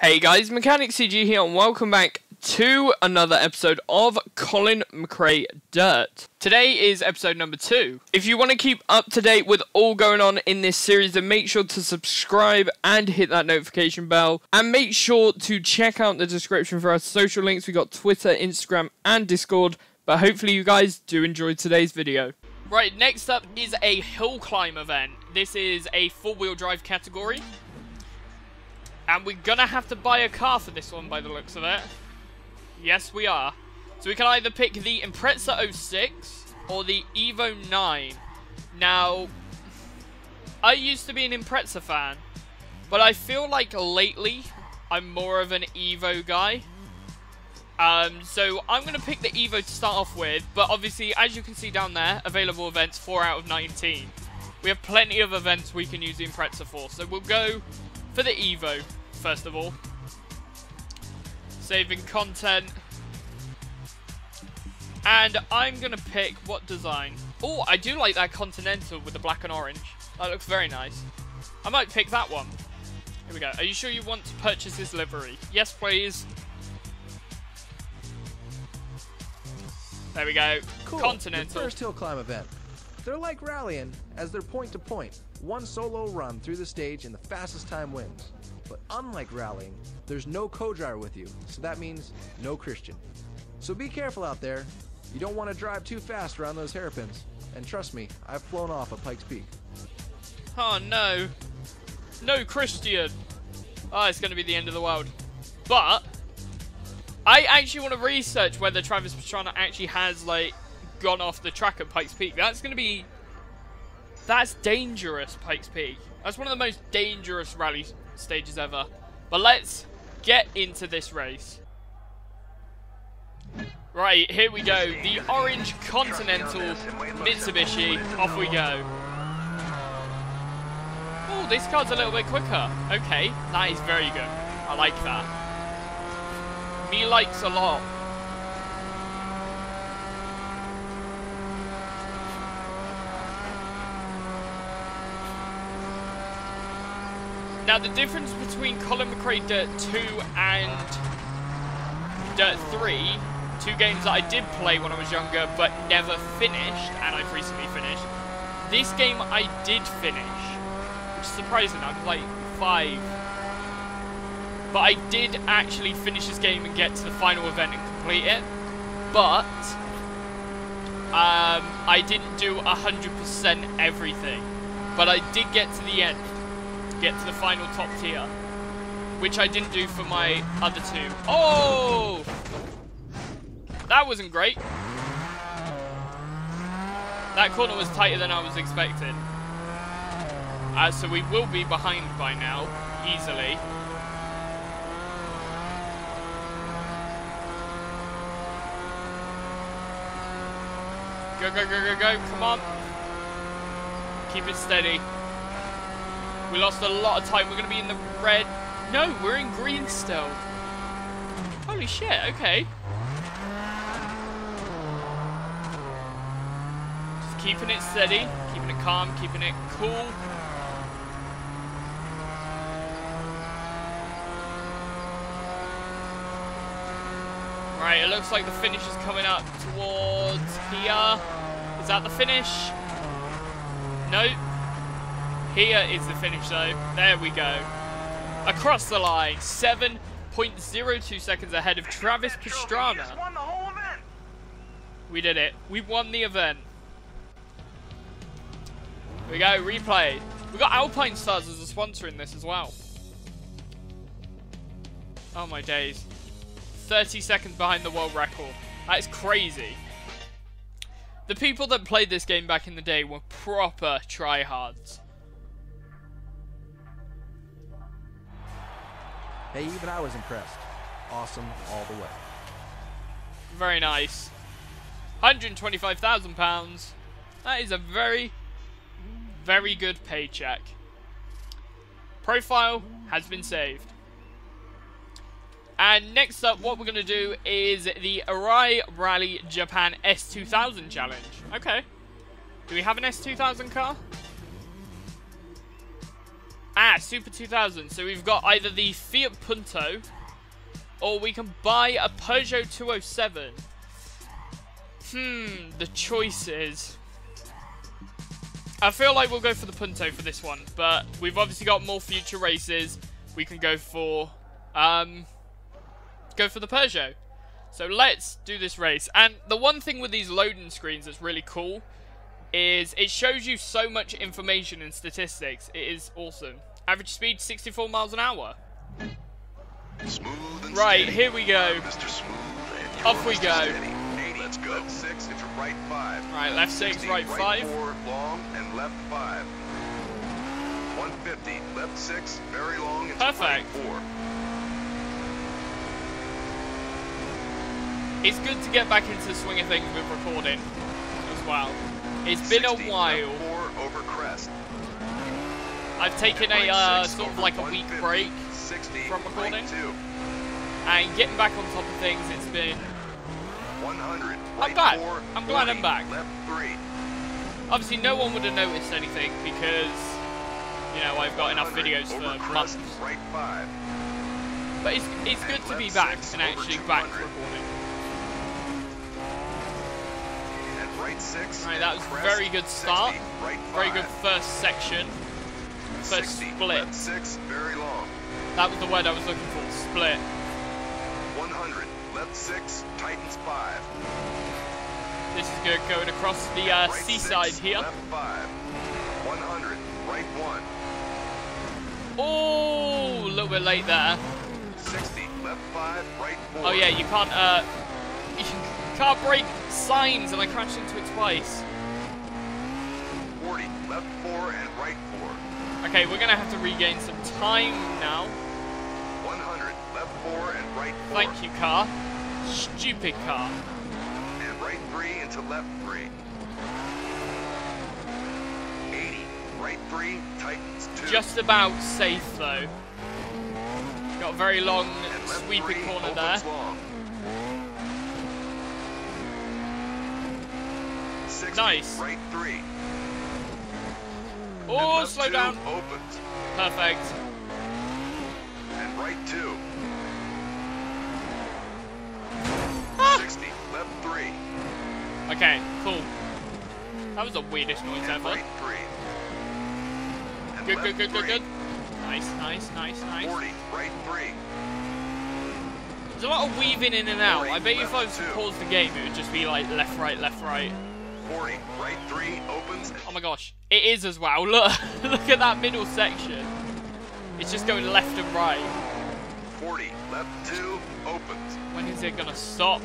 Hey guys, Mechanic CG here, and welcome back to another episode of Colin McRae Dirt. Today is episode number two. If you want to keep up to date with all going on in this series, then make sure to subscribe and hit that notification bell. And make sure to check out the description for our social links. We got Twitter, Instagram, and Discord. But hopefully you guys do enjoy today's video. Right, next up is a hill climb event. This is a four-wheel drive category. And we're gonna have to buy a car for this one by the looks of it. Yes, we are. So we can either pick the Impreza 06 or the Evo 9. Now, I used to be an Impreza fan, but I feel like lately I'm more of an Evo guy. Um, so I'm going to pick the Evo to start off with, but obviously, as you can see down there, available events 4 out of 19. We have plenty of events we can use the Impreza for, so we'll go for the Evo first of all. Saving content. And I'm going to pick what design. Oh, I do like that Continental with the black and orange. That looks very nice. I might pick that one. Here we go. Are you sure you want to purchase this livery? Yes, please. There we go. Cool. Continental. The first hill climb event. They're like rallying, as they're point to point. One solo run through the stage and the fastest time wins. Unlike rallying, there's no co-driver with you, so that means no Christian. So be careful out there. You don't want to drive too fast around those hairpins. And trust me, I've flown off at Pikes Peak. Oh no. No Christian. Oh, it's going to be the end of the world. But, I actually want to research whether Travis Pastrana actually has, like, gone off the track at Pikes Peak. That's going to be... That's dangerous, Pikes Peak. That's one of the most dangerous rally stages ever. But let's get into this race. Right, here we go. The orange Continental Mitsubishi. Off we go. Oh, this car's a little bit quicker. Okay, that is very good. I like that. Me likes a lot. Now, the difference between Colin McRae Dirt 2 and Dirt 3, two games that I did play when I was younger but never finished, and I've recently finished, this game I did finish, which is surprising, I was like 5. But I did actually finish this game and get to the final event and complete it, but um, I didn't do 100% everything, but I did get to the end get to the final top tier. Which I didn't do for my other two. Oh! That wasn't great. That corner was tighter than I was expecting. Uh, so we will be behind by now, easily. Go, go, go, go, go, come on. Keep it steady. We lost a lot of time. We're going to be in the red. No, we're in green still. Holy shit, okay. Just keeping it steady, keeping it calm, keeping it cool. Right, it looks like the finish is coming up towards here. Is that the finish? Nope. Here is the finish though. There we go. Across the line. 7.02 seconds ahead of Travis Pastrana. We did it. We won the event. Here we go. Replay. We got Alpinestars as a sponsor in this as well. Oh my days. 30 seconds behind the world record. That is crazy. The people that played this game back in the day were proper tryhards. Hey, even I was impressed. Awesome all the way. Very nice. £125,000. That is a very, very good paycheck. Profile has been saved. And next up, what we're going to do is the Arai Rally Japan S2000 Challenge. Okay. Do we have an S2000 car? Ah, Super 2000. So we've got either the Fiat Punto, or we can buy a Peugeot 207. Hmm, the choices. I feel like we'll go for the Punto for this one, but we've obviously got more future races. We can go for, um, go for the Peugeot. So let's do this race. And the one thing with these loading screens that's really cool is it shows you so much information and statistics. It is awesome. Average speed 64 miles an hour. right, steady. here we go. Off we go. 80, let's go. Left six into right five. Right, left six, right, right five. Four, long and left five. 150, left six, very long and Perfect. four. It's good to get back into the swing of things with recording as well. It's been a while. Over crest. I've taken a uh, sort of like a week break from recording. And getting back on top of things, it's been... 100. I'm glad. I'm glad I'm back. Obviously, no one would have noticed anything because, you know, I've got enough videos for months. But it's, it's good to be back and actually back recording. right that was very good start. very good first section. First 60, split. six, very long. That was the word I was looking for, split. 100, left six, tightens five. This is good, going across the uh, right seaside six, here. Left five. 100, right one. Oh, a little bit late there. 60, left five, right four. Oh yeah, you can't, uh, you can't break signs and I crashed into it twice. 40, left 4 and right 4. Okay, we're going to have to regain some time now. 100, left 4 and right 4. Thank you, car. Stupid car. And right 3 into left 3. 80, right 3, tightens 2. Just about safe, though. Got a very long sweeping corner there. Long. Nice. Right three. Oh, slow down. Opens. Perfect. And right two. Ah. 60, left three. Okay, cool. That was the weirdest noise and ever. Right three. And good, good, good, good, good. Nice, nice, nice, nice. 40, right three. There's a lot of weaving in and out. I bet you if I was to pause the game, it would just be like left, right, left, right. 40, right three, opens. Oh my gosh, it is as well. Look, look at that middle section. It's just going left and right. 40, left two, opens. When is it gonna stop?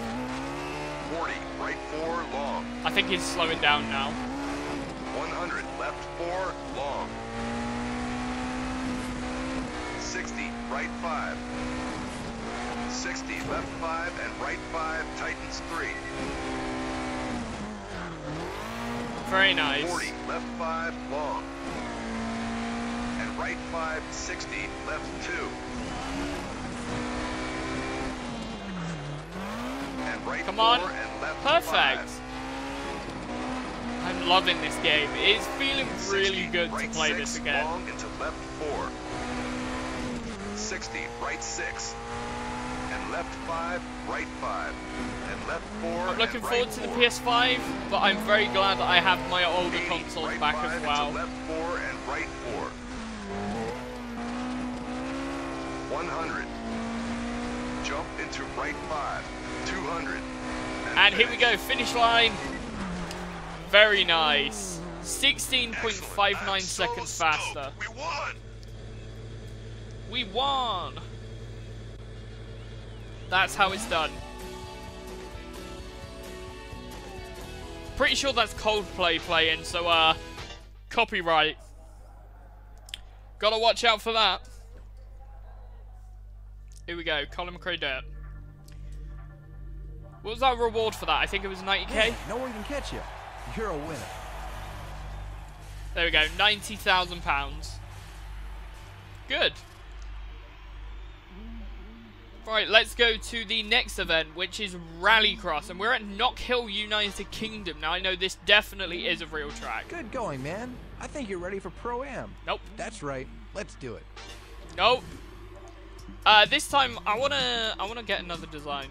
40, right four, long. I think he's slowing down now. 100, left four, long. 60, right five. 60, left five, and right five, tightens three. Very nice. 40, left 5, long. And right 5, 60, left 2. And right Come on. Perfect. Five. I'm loving this game. It is feeling 60, really good right to play six, this again. Long into left 4. 60, right 6. And left 5, right 5. I'm looking forward to the PS5, but I'm very glad that I have my older consoles back as well. Left four and right four. 100. Jump into right five. 200. And, and here we go, finish line. Very nice. 16.59 seconds faster. We won. We won. That's how it's done. Pretty sure that's Coldplay playing, so, uh, copyright. Gotta watch out for that. Here we go, Colin McRae Dirt. What was that reward for that? I think it was 90k? Hey, no one can catch you. You're a winner. There we go, £90,000. Good. Right, let's go to the next event, which is Rallycross, and we're at Knockhill United Kingdom. Now, I know this definitely is a real track. Good going, man. I think you're ready for Pro-Am. Nope. That's right. Let's do it. Nope. Uh, this time I wanna I wanna get another design.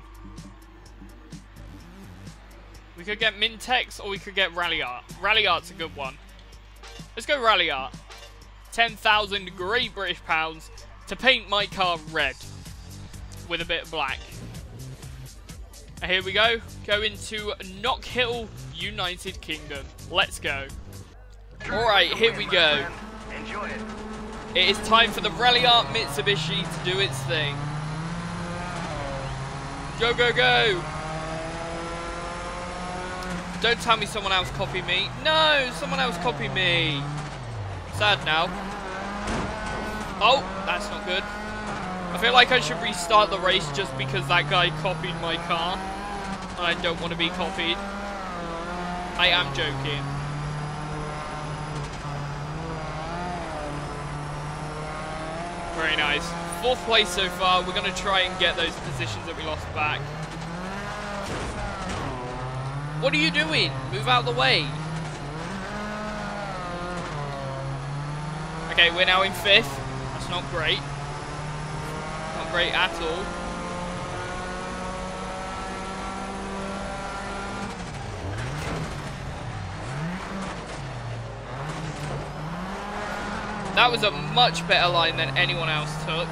We could get Mintex or we could get Ralliart. Rally Art's a good one. Let's go Ralliart. 10,000 Great British pounds to paint my car red with a bit of black. Here we go. Go into Knockhill, United Kingdom. Let's go. Alright, here we go. Enjoy it. It is time for the Ralliart Mitsubishi to do its thing. Go, go, go! Don't tell me someone else copied me. No, someone else copied me. Sad now. Oh, that's not good. I feel like I should restart the race just because that guy copied my car. I don't want to be copied. I am joking. Very nice. Fourth place so far. We're going to try and get those positions that we lost back. What are you doing? Move out of the way. Okay, we're now in fifth. That's not great. Great at all. That was a much better line than anyone else took.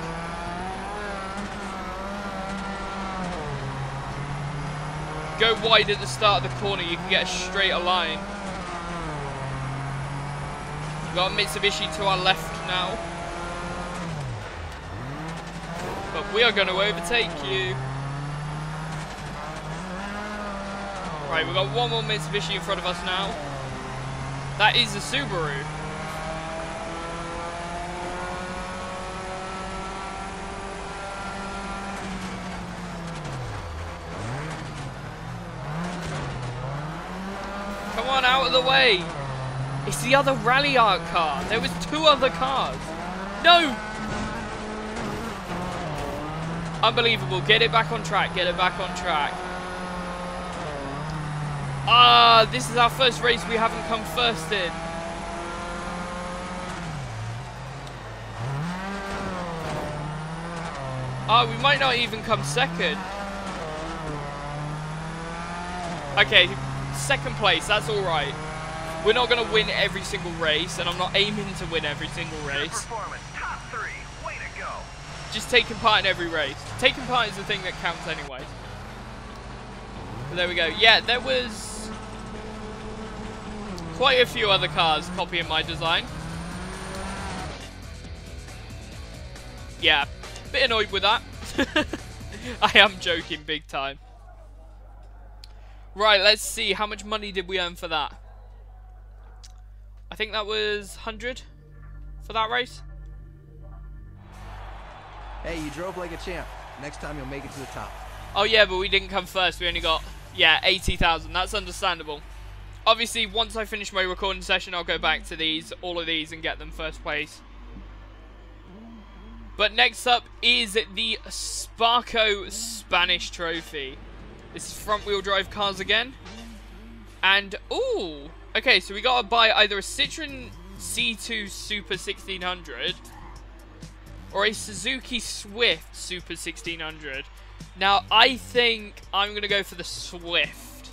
Go wide at the start of the corner, you can get a straighter line. We've got Mitsubishi to our left now. But we are going to overtake you. Right, we've got one more Mitsubishi in front of us now. That is a Subaru. Come on, out of the way. It's the other Ralliart car. There was two other cars. No! Unbelievable. Get it back on track. Get it back on track. Ah, this is our first race we haven't come first in. Ah, we might not even come second. Okay, second place, that's alright. We're not going to win every single race, and I'm not aiming to win every single race. performance. Top three. Way to go. Just taking part in every race. Taking part is the thing that counts anyway. But there we go. Yeah, there was quite a few other cars copying my design. Yeah, bit annoyed with that. I am joking big time. Right, let's see. How much money did we earn for that? I think that was 100 for that race. Hey, you drove like a champ. Next time you'll make it to the top. Oh yeah, but we didn't come first. We only got yeah eighty thousand. That's understandable. Obviously, once I finish my recording session, I'll go back to these, all of these, and get them first place. But next up is the Sparco Spanish Trophy. This is front-wheel drive cars again. And, ooh, okay, so we gotta buy either a Citroen C2 Super 1600 or a Suzuki Swift Super 1600. Now, I think I'm going to go for the Swift.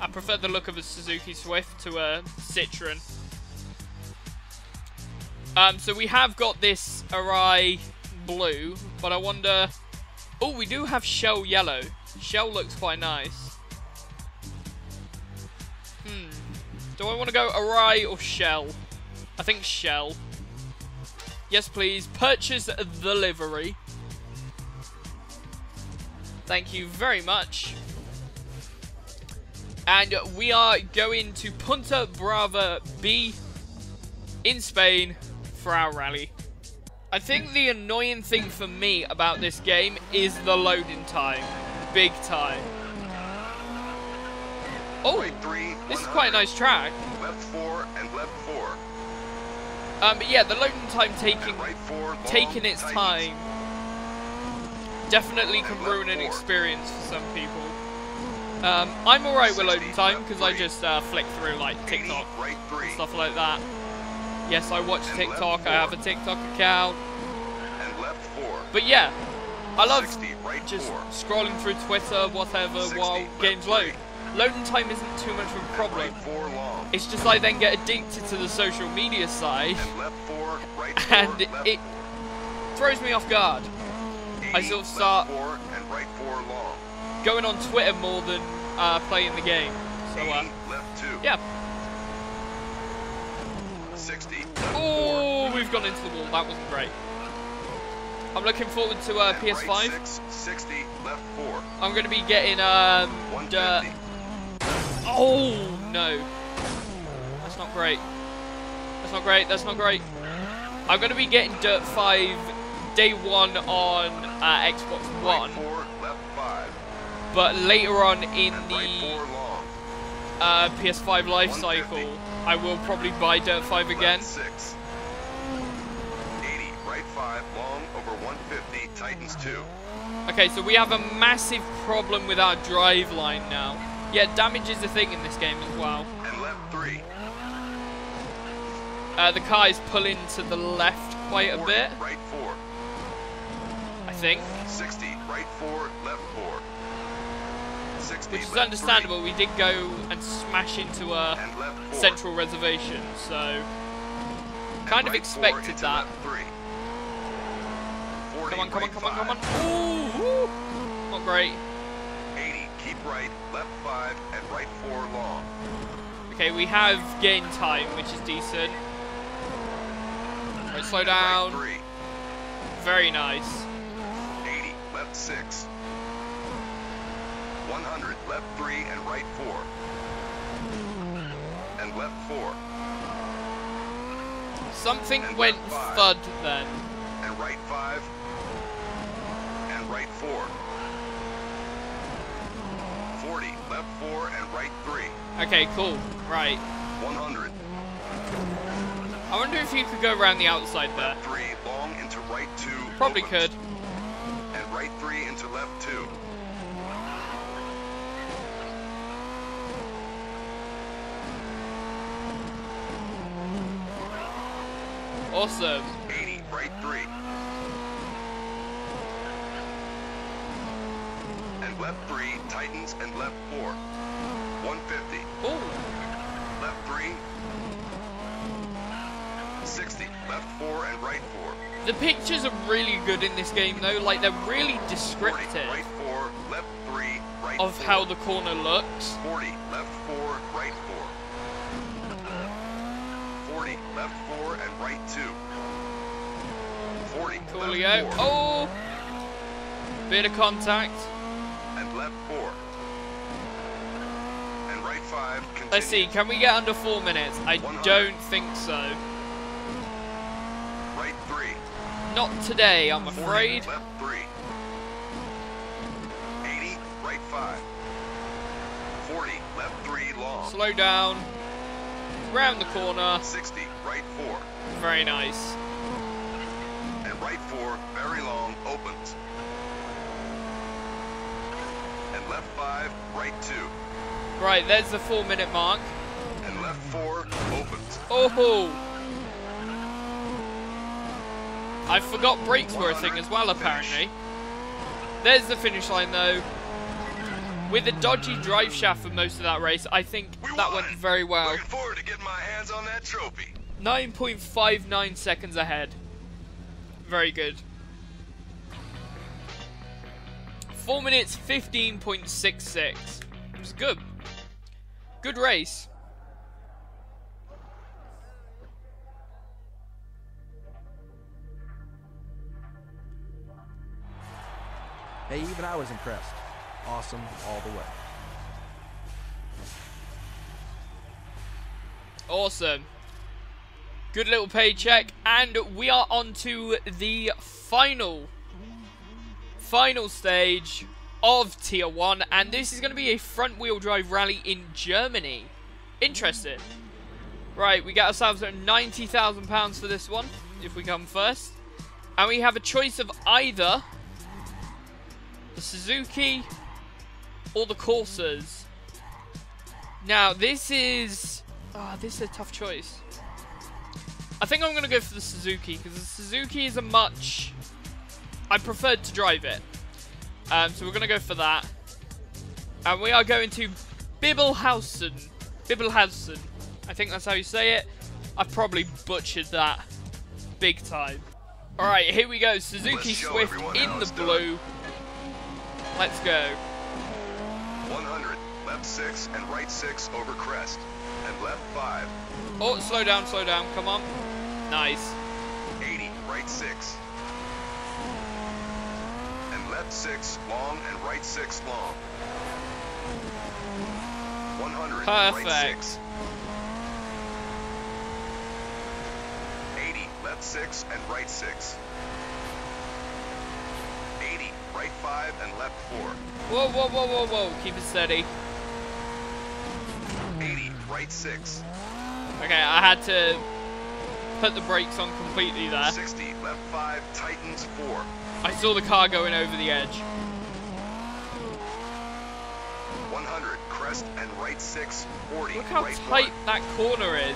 I prefer the look of a Suzuki Swift to a Citroen. Um, so we have got this Arai blue, but I wonder... Oh, we do have shell yellow. Shell looks quite nice. Hmm. Do I want to go Arai or shell? I think shell. Yes, please. Purchase the livery. Thank you very much. And we are going to Punta Brava B in Spain for our rally. I think the annoying thing for me about this game is the loading time. Big time. Oh, this is quite a nice track. Left four and left four. Um, but yeah, the loading time taking And right four. long, taking its time definitely can ruin an experience for some people. Um, I'm alright with loading time because I just uh, flick through like TikTok and stuff like that. Yes, I watch TikTok. I have a. TikTok account. And left 4. But yeah, I love just scrolling through Twitter, whatever, while games load. Loading time isn't too much of a problem. Right 4 long. It's just I then get addicted to the social media side, And 4, right 4, and it throws me off guard. 80, I sort of start 4 and right 4 long. going on Twitter more than uh, playing the game. So, 80, uh, left 2. yeah. 60, Oh, we've gone into the wall. That wasn't great. I'm looking forward to uh, PS5. 6, 60, left 4. I'm going to be getting um, dirt. Oh no, that's not great. That's not great. That's not great. I'm going to be getting Dirt 5 day one on uh, Xbox One, Right 4, 5. but later on in And the uh, PS5 life cycle, I will probably buy Dirt 5 again. 6. 80, right 5 long over 150, Titans 2. Okay, so we have a massive problem with our drive line now. Yeah, damage is a thing in this game as well. And left 3. Uh, the car is pulling to the left quite a bit, Right 4. I think. 60, right 4, left 4. 60, Which is understandable. We did go and smash into a three, And left 4. central reservation, so And kind of right four expected that. 3. 40, Come on, come on, right come on, come on. Ooh, woo. not great. 80, keep right, left 5, and right 4 long. Okay, we have gain time, which is decent. Right, slow down. Very nice. 80, left 6. 100, left 3 and right 4. And left 4. Something And went five. thud then. And right 5. And right 4. 40, left 4 and right 3. Okay, cool. Right. 100, I wonder if you could go around the outside there. left 3, long into right 2. Probably opens. could. And right 3 into left 2. Awesome. 80, right 3. And left 3, tightens and left 4. 150, Ooh. left 3. 60, left 4 and right 4. The pictures are really good in this game though, like they're really 40, descriptive right 4, left 3, right of 4. how the corner looks. 40, left 4, right 4. 40, left 4 and right 2. 40, Coolio. 4. Oh! Bit of contact. And left 4. And right 5, continue. Let's see, can we get under four minutes? I 100. don't think so. Right 3. Not today, I'm afraid. Left 3. 80, right 5. 40, left 3, long. Slow down. Round the corner. 60, right 4. Very nice. And right 4, very long, opens. And left 5, right 2. Right, there's the four minute mark. And left 4, opens. Oh! I forgot brakes were a thing as well, apparently. There's the finish line, though. With a dodgy drive shaft for most of that race, I think We that went very well. Looking forward to getting my hands on that trophy. 9.59 seconds ahead. Very good. 4 minutes 15.66. It was good. Good race. Hey, even I was impressed. Awesome all the way. Awesome. Good little paycheck. And we are on to the final, final stage of Tier 1. And this is going to be a front wheel drive rally in Germany. Interesting. Right, we get ourselves £90,000 for this one, if we come first. And we have a choice of either the Suzuki or the Corsas. Now, this is... Ah, this is a tough choice. I think I'm going to go for the Suzuki because the Suzuki is a much... I preferred to drive it. Um, so we're going to go for that. And we are going to Bibelhausen. Bibelhausen. I think that's how you say it. I've probably butchered that big time. Alright, here we go. Suzuki Swift in the blue. Let's go. 100, left 6 and right 6 over crest. And left 5. Oh, slow down, slow down. Come on. Nice. 80, right 6. And left 6 long and right 6 long. 100, right Perfect. 6. 80, left 6 and right 6. 80, right 5 and left 4. Whoa, whoa, whoa, whoa, whoa. Keep it steady. 80, right 6. Okay, I had to put the brakes on completely there. 60, left 5, Titans 4. I saw the car going over the edge. 100, crest and right 6, 40, Look how right tight that corner is.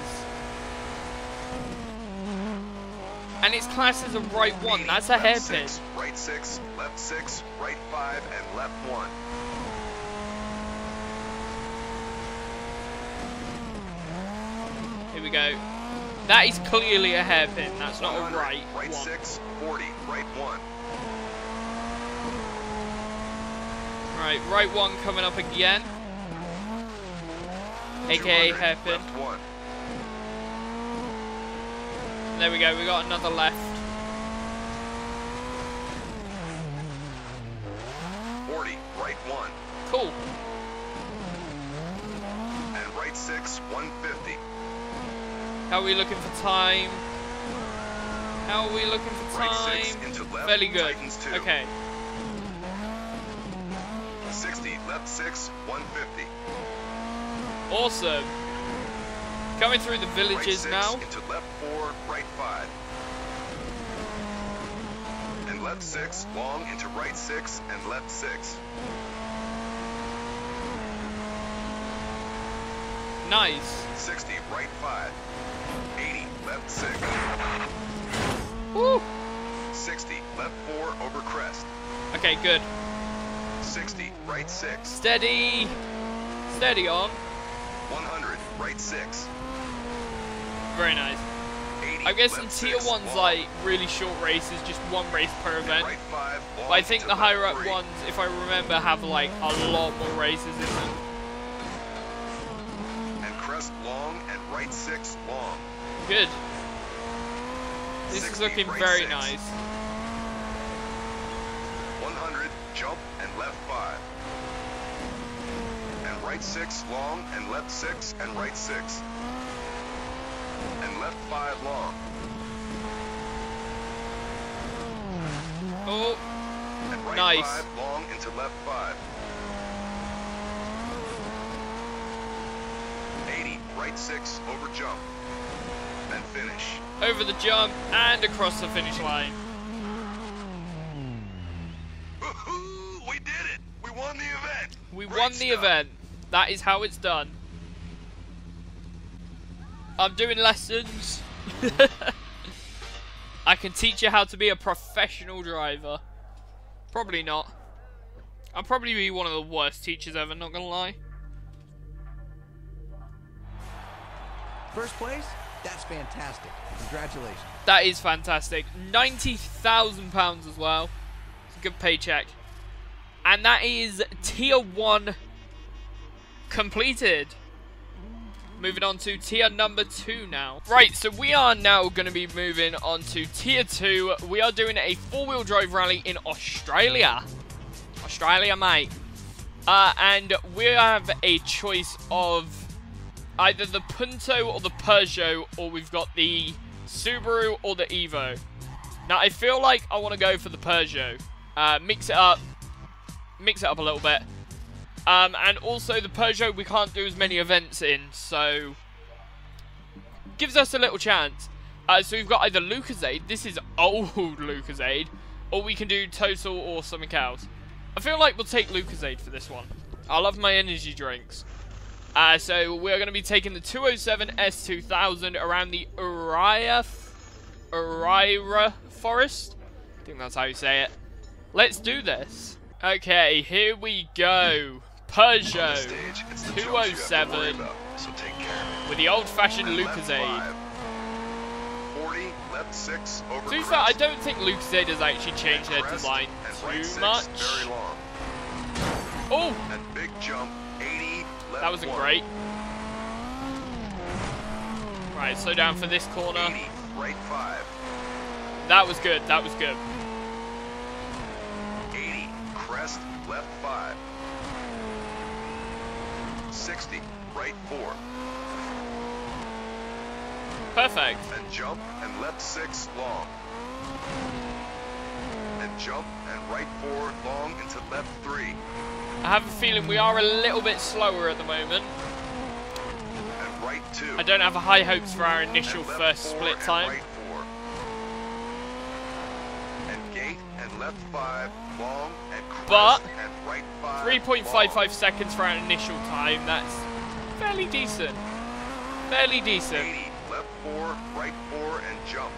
And it's classed as a right 1. That's a hairpin. 6, right 6, left 6, right 5, and left 1. Here we go. That is clearly a hairpin. That's not a right Right one. 6, 40, right 1. Right, right one coming up again. AKA hairpin. Left 1. There we go. We got another left. 40, right 1. Cool. And right 6, 150. How are we looking for time? How are we looking for Right time? 6 into left, Fairly good. tightens 2. Okay. 60, left 6, 150. Awesome. Coming through the Right villages 6 now. into left 4, right 5. And left 6, long into right 6, and left 6. Nice. 60, right 5. 80, left 6. Woo. 60, left 4 over crest. Okay, good. 60, right 6. Steady. Steady on. 100, right 6. Very nice. 80, I'm guessing left tier one's like really short races, just one race per event. Right 5, long But I think the higher up ones, if I remember, have like a lot more races in them. And crest long and right 6, long. Good. This is looking very 6. nice. 100, jump and left 5. And right 6 long and left 6 and right 6. And left 5 long. Oh, And right Nice. 5 long into left 5. 80, right 6 over jump. And finish. over the jump and across the finish line. We did it! We won the event! We Great won the stuff. event. That is how it's done. I'm doing lessons. I can teach you how to be a professional driver. Probably not. I'll probably be one of the worst teachers ever, not gonna lie. First place? That's fantastic. Congratulations. That is fantastic. £90,000 as well. It's a good paycheck. And that is tier 1 completed. Moving on to tier number 2 now. Right, so we are now going to be moving on to tier 2. We are doing a four-wheel drive rally in Australia. Australia, mate. Uh, and we have a choice of either the Punto or the Peugeot, or we've got the Subaru or the Evo. Now, I feel like I want to go for the Peugeot. Uh, mix it up. Mix it up a little bit. Um, and also, the Peugeot, we can't do as many events in, so... Gives us a little chance. Uh, so we've got either Lucozade, this is old Lucozade, or we can do Total or something else. I feel like we'll take Lucozade for this one. I love my energy drinks. Uh, so we're going to be taking the 207 S2000 around the Uriah, Uriah Forest. I think that's how you say it. Let's do this. Okay, here we go. Peugeot Stage, it's the oh jumps you have to 207 about, so take care with the old-fashioned Lucozade. 40, left 6, over To be fair, I don't think Lucozade has actually changed their design right too much. Oh, jump, 80, that wasn't one. great. Right, slow down for this corner. 80, right 5. That was good, that was good. 80, crest, left 5. 60, right 4. Perfect. And jump, and left 6, long. And jump, and right 4, long into left 3. I have a feeling we are a little bit slower at the moment. And right 2. I don't have high hopes for our initial first split time. Right 4. And gate, and left 5, long, and But, and right 5, 3.55 seconds for our initial time. That's fairly decent. Fairly decent. 80, left 4, right 4, and jump.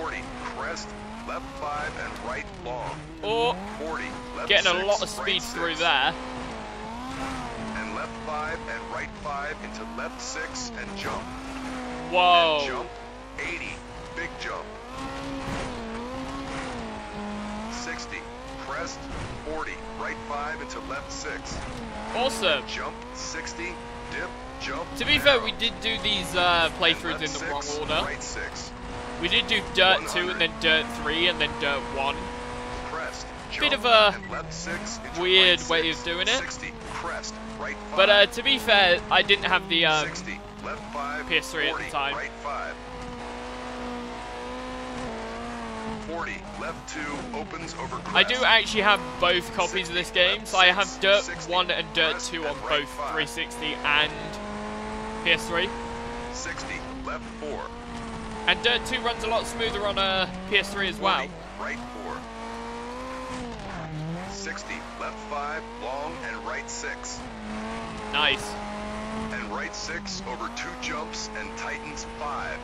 40, crest, left 5, and right long. Or 40, left getting a lot of right speed through six, there. And left 5 and right 5 into left 6 and jump. And Whoa. jump, 80, big jump. 60, crest, 40, right 5 into left 6. Awesome. Jump, 60, dip, jump. To be fair, we did do these uh, playthroughs in the wrong order. Right 6, We did do Dirt 2 and then Dirt 3 and then Dirt 1. crest, Bit of a 6 weird right way of doing it. 60, crest, right 5. But uh, to be fair, I didn't have the um, 60, left 5, PS3 at the time. right 5. 40, left 2, opens over crest. I do actually have both copies of this game, so I have Dirt 60, 1 and Dirt 2 on right both 360 and PS3. 60, left 4. And Dirt 2 runs a lot smoother on uh, PS3 as well. 40, right 4. 60, left 5, long and right 6. Nice. And right 6 over 2 jumps and tightens 5.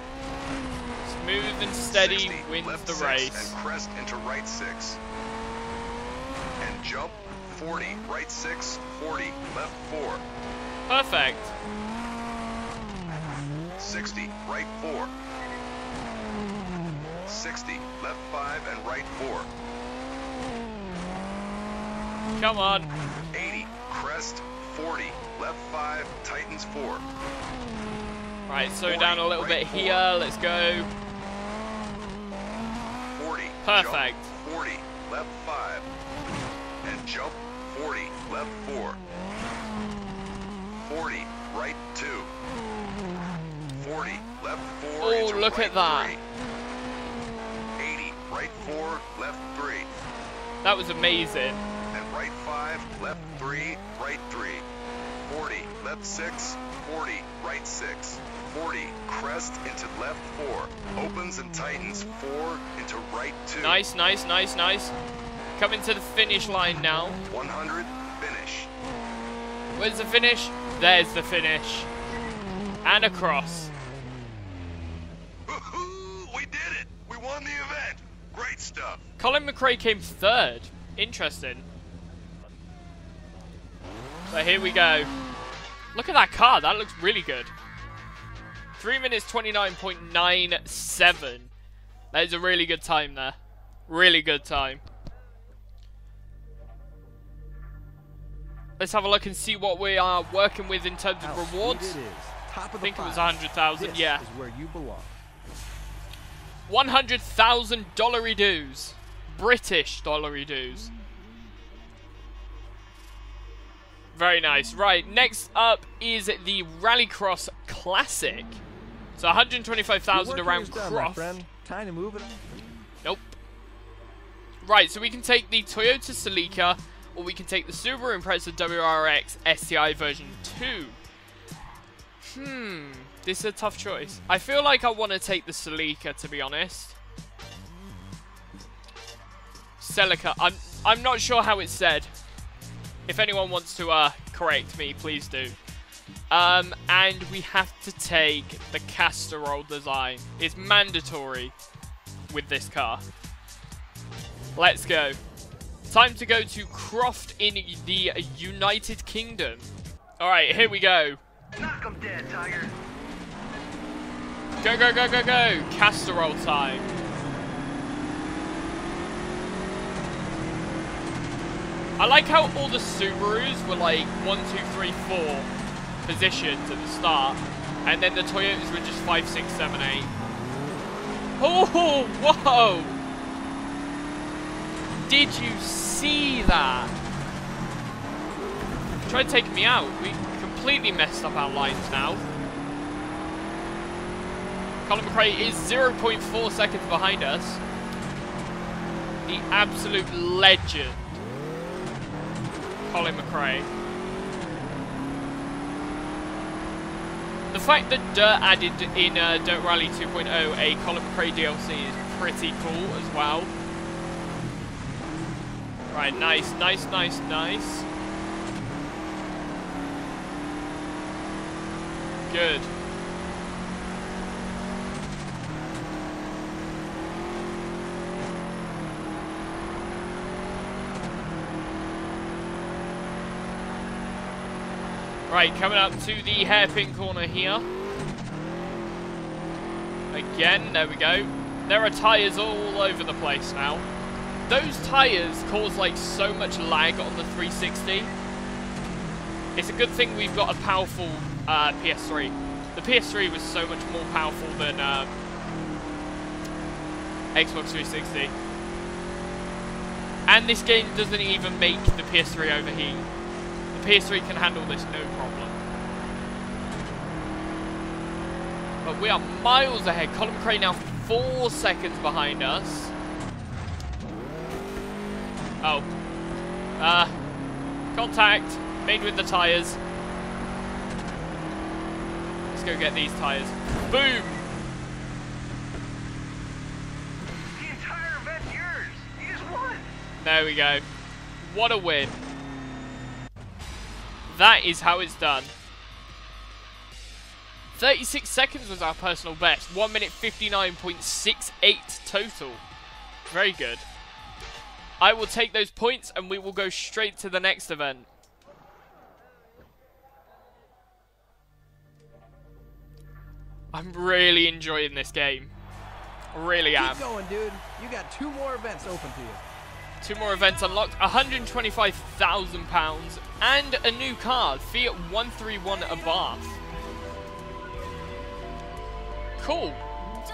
Smooth and steady 60, wins left the six, race. And crest into right 6. And jump 40, right 6, 40, left 4. Perfect. 60, right 4. 60, left 5 and right 4. Come on. 80, crest 40, left 5, tightens 4. Right, slow 40, down a little right bit four. here. Let's go. 40, Perfect. jump 40, left 5. And jump 40, left 4. 40, right 2. 40, left 4. Oh, look right at that. 3. 80, right 4, left 3. That was amazing. and right 5, left 3, right 3. 40, left 6, 40, right 6. 40, crest into left 4. Opens and tightens 4 into right 2. Nice, nice, nice, nice. Coming to the finish line now. 100, finish. Where's the finish? There's the finish. And across. We did it! We won the event! Great stuff! Colin McRae came third. Interesting. But here we go. Look at that car. That looks really good. 3 minutes 29.97. That is a really good time there. Really good time. Let's have a look and see what we are working with in terms of rewards. Top of I think it was pile. 100,000, yeah. is where you belong. 100,000 dollary dues. British dollary dues. Very nice. Right, next up is the Rallycross Classic. So 125,000 around here's done, my Croft. Time to move it. Nope. Right, so we can take the Toyota Celica, or we can take the Subaru Impreza WRX STI version 2. Hmm, this is a tough choice. I feel like I want to take the Celica, to be honest. Celica, I'm I'm not sure how it's said. If anyone wants to uh, correct me, please do. Um, and we have to take the Castrol design. It's mandatory with this car. Let's go. Time to go to Croft in the United Kingdom. Alright, here we go. Knock 'em dead, Tiger. Go, go, go, go, go. Castrol time. I like how all the Subarus were like one, two, three, four positions at the start. And then the Toyotas were just five, six, seven, eight. Oh, whoa! Did you see that? Try to take me out. We completely messed up our lines now. Colin McRae is 0.4 seconds behind us. The absolute legend. Colin McRae. Fact that Dirt added in uh, Dirt Rally 2.0 a Colin McRae DLC is pretty cool as well. Right, nice, nice, nice, nice. Good. Right, coming up to the hairpin corner here. Again, there we go. There are tyres all over the place now. Those tyres cause like so much lag on the 360. It's a good thing we've got a powerful uh, PS3. The PS3 was so much more powerful than um, Xbox 360. And this game doesn't even make the PS3 overheat. The PS3 can handle this no problem. But we are miles ahead. Colin McRae now four seconds behind us. Oh. Uh, contact made with the tyres. Let's go get these tyres. Boom! The entire event's yours. You just won. There we go. What a win. That is how it's done. 36 seconds was our personal best. 1 minute 59.68 total. Very good. I will take those points and we will go straight to the next event. I'm really enjoying this game. Really am. Keep going, dude. You got two more events open to you. Two more events unlocked, £125,000 and a new card, Fiat 131 Abarth. Cool.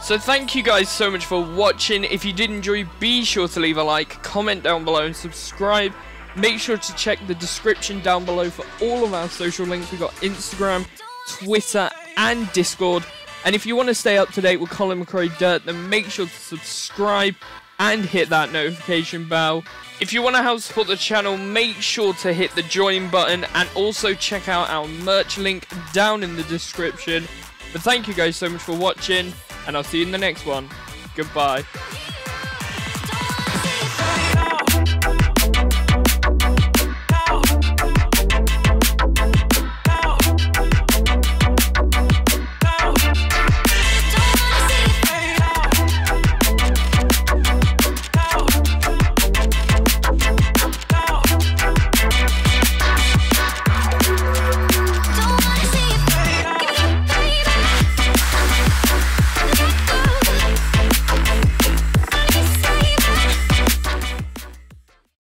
So thank you guys so much for watching. If you did enjoy, be sure to leave a like, comment down below and subscribe. Make sure to check the description down below for all of our social links. We've got Instagram, Twitter and Discord. And if you want to stay up to date with Colin McRae Dirt, then make sure to subscribe and hit that notification bell. If you want to help support the channel, make sure to hit the join button and also check out our merch link down in the description. But thank you guys so much for watching, and I'll see you in the next one. Goodbye.